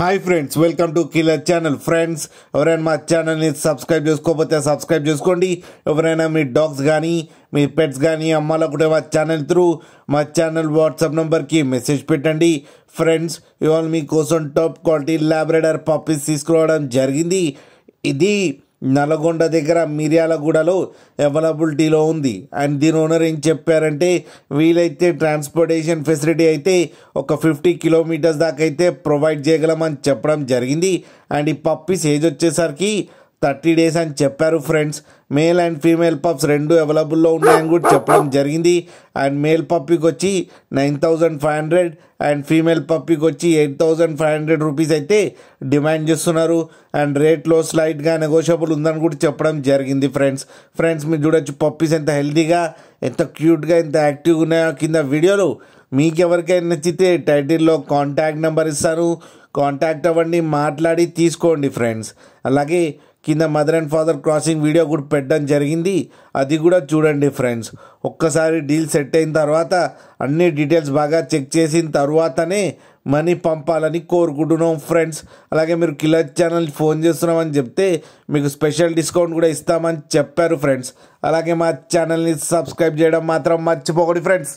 Hi friends welcome to killer channel friends ఎవరైనా మా ఛానల్ని సబ్స్క్రైబ్ చేసుకోకపోతే సబ్స్క్రైబ్ చేసుకోండి. ఎవరైనా మీ డాగ్స్ కానీ మీ పెట్స్ కానీ అమ్మాలనుకుంటే మా ఛానల్ త్రూ మా ఛానల్ వాట్సాప్ నెంబర్కి మెసేజ్ పెట్టండి. ఫ్రెండ్స్ ఇవాళ మీకోసం టాప్ క్వాలిటీ ల్యాబ్రేడర్ పప్పీస్ తీసుకురావడం జరిగింది. ఇది నల్గొండ దగ్గర మిర్యాలగూడలో అవైలబిలిటీలో ఉంది. అండ్ దీని ఓనర్ ఏం చెప్పారంటే వీలైతే ట్రాన్స్పోర్టేషన్ ఫెసిలిటీ అయితే ఒక ఫిఫ్టీ కిలోమీటర్స్ దాకా అయితే ప్రొవైడ్ చేయగలమని చెప్పడం జరిగింది. అండ్ ఈ పప్పీస్ ఏజ్ వచ్చేసరికి థర్టీ డేస్ అని చెప్పారు friends. Male and female pups రెండు అవైలబుల్లో ఉన్నాయని కూడా చెప్పడం జరిగింది. అండ్ మేల్ పప్పీకి వచ్చి nine thousand five hundred and female పప్పీకి వచ్చి eight thousand five hundred rupees అయితే డిమాండ్ చేస్తున్నారు. అండ్ రేట్లో స్లైట్గా నెగోషియబుల్ ఉందని కూడా చెప్పడం జరిగింది ఫ్రెండ్స్. ఫ్రెండ్స్ మీరు చూడొచ్చు పప్పీస్ ఎంత హెల్తీగా ఎంత క్యూట్గా ఎంత యాక్టివ్గా ఉన్నాయో కింద వీడియోలు. మీకు ఎవరికైనా నచ్చితే టైటిల్లో కాంటాక్ట్ నెంబర్ ఇస్తాను. కాంటాక్ట్ అవ్వండి మాట్లాడి తీసుకోండి ఫ్రెండ్స్. అలాగే కింద mother and father crossing video కూడా పెట్టడం జరిగింది. అది కూడా చూడండి ఫ్రెండ్స్. ఒక్కసారి డీల్ సెట్ అయిన తర్వాత అన్ని డీటెయిల్స్ బాగా చెక్ చేసిన తర్వాతనే మనీ పంపాలని కోరుకుంటున్నాం ఫ్రెండ్స్. అలాగే మీరు కిలర్ ఛానల్ ఫోన్ చేస్తున్నామని చెప్తే మీకు స్పెషల్ డిస్కౌంట్ కూడా ఇస్తామని చెప్పారు ఫ్రెండ్స్. అలాగే మా ఛానల్ని సబ్స్క్రైబ్ చేయడం మాత్రం మర్చిపోకండి ఫ్రెండ్స్.